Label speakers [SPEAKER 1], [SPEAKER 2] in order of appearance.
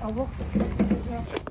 [SPEAKER 1] I'll walk.
[SPEAKER 2] Yeah.